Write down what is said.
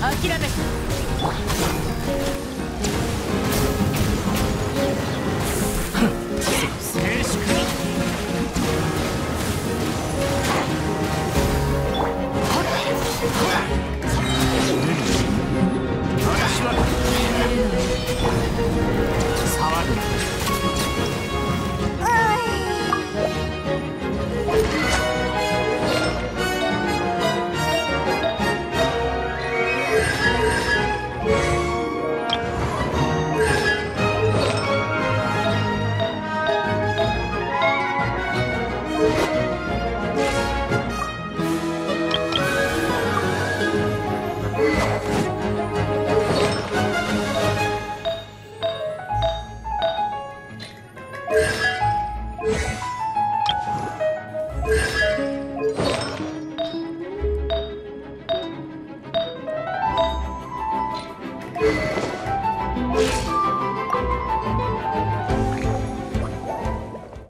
諦めた